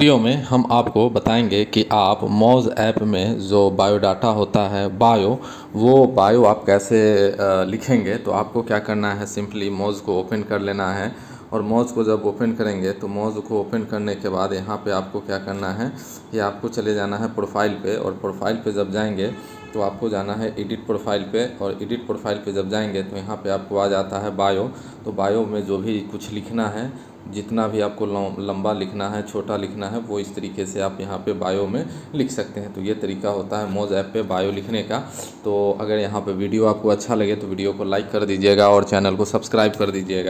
Video में हम आपको बताएँगे कि आप मौज ऐप में जो बायोडाटा होता है, बायो, वो बायो आप कैसे लिखेंगे तो आपको क्या करना है, सिंपली मौज को ओपन कर लेना है। और मौज को जब ओपन करेंगे तो मौज को ओपन करने के बाद यहाँ पे आपको क्या करना है, ये आपको चले जाना है प्रोफ़ाइल पे। और प्रोफ़ाइल पे जब जाएँगे तो आपको जाना है एडिट प्रोफ़ाइल पे और एडिट प्रोफ़ाइल पे जब जाएँगे तो यहाँ पे आपको आ जाता है बायो। तो बायो में जो भी कुछ लिखना है, जितना भी आपको लंबा लिखना है, छोटा लिखना है, वो इस तरीके से आप यहाँ पे बायो में लिख सकते हैं। तो ये तरीका होता है मोज ऐप पे बायो लिखने का। तो अगर यहाँ पे वीडियो आपको अच्छा लगे तो वीडियो को लाइक कर दीजिएगा और चैनल को सब्सक्राइब कर दीजिएगा।